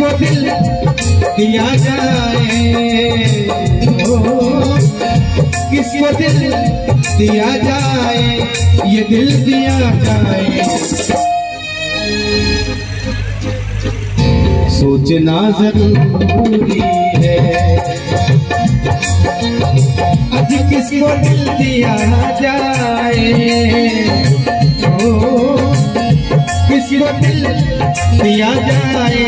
किसको दिल दिया जाए। ओ, किसको दिल दिया जाए ये दिल दिया जाए। सोचना ज़रूरी है। आज किसको दिल दिया जाए? दिल दिया जाए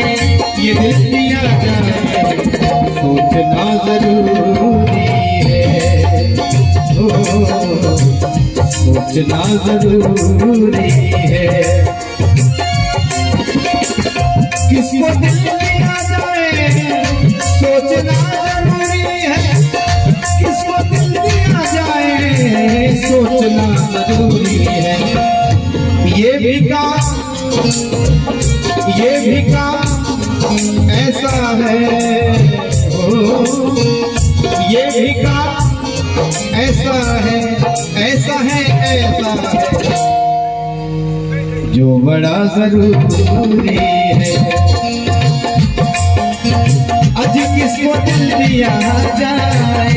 ये दिल दिया जाए। सोचना ज़रूरी है। सोचना ज़रूरी ये काम ऐसा है ऐसा है ऐसा है। जो बड़ा ज़रूरी है। आज किसको दिल दिया जाए,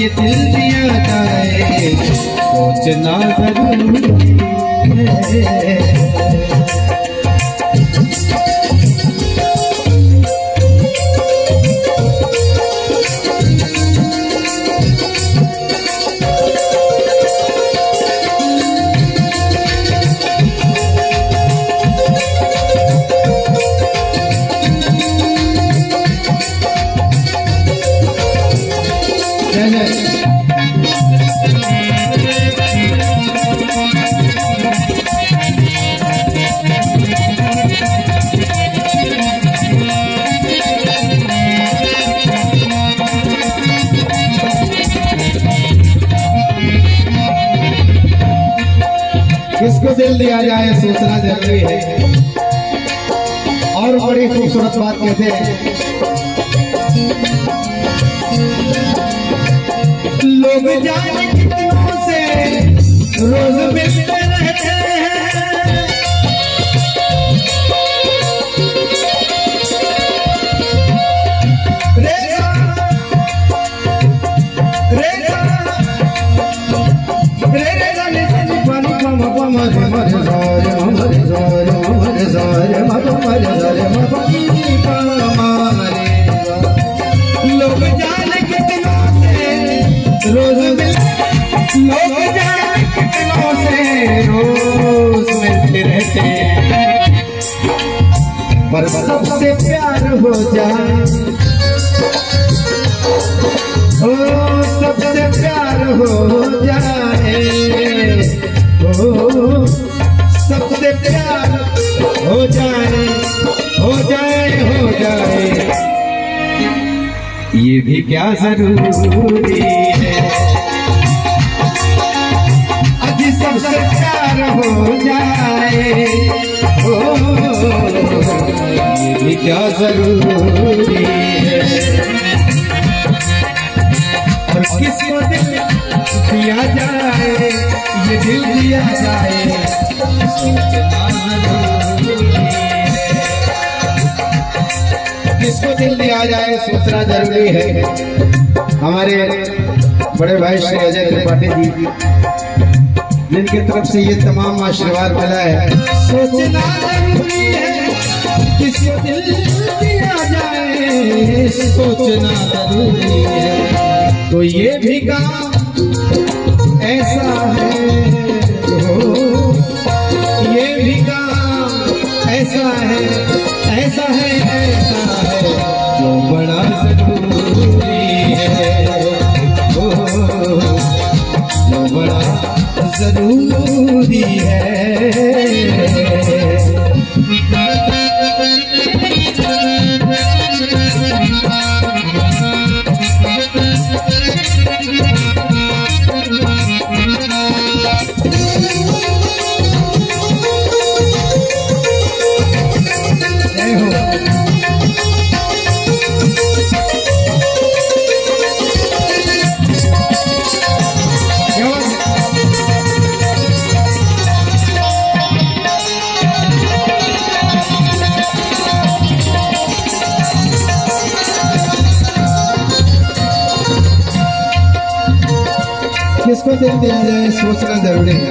ये दिल दिया जाए। सोचना ज़रूरी है। किसको दिल दिया जाए, सोचना ज़रूरी है। और बड़ी खूबसूरत बात कहते हैं। लोग जाने से रोज मिलते रहते हैं। रे रे रोज मिलते रहते हैं। पर सबसे प्यार हो जाए। ओ, सबसे प्यार हो जाए। ओ, सबसे प्यार हो जाए हो जाए हो जाए। ये भी क्या ज़रूरी प्यार हो जाए। ओ, ये भी क्या ज़रूरी है? और दिया जाए, ये दिल दिया जाए? किसको दिल दिया जाए सोचना ज़रूरी है। हमारे बड़े भाई श्री अजय त्रिपाठी जी। जिनकी तरफ़ से ये तमाम आशीर्वाद मिला है। सोचना है सोचना ज़रूरी है। तो ये भी काम ज़रूरी किसको दे दिया जाए सोचना ज़रूरी है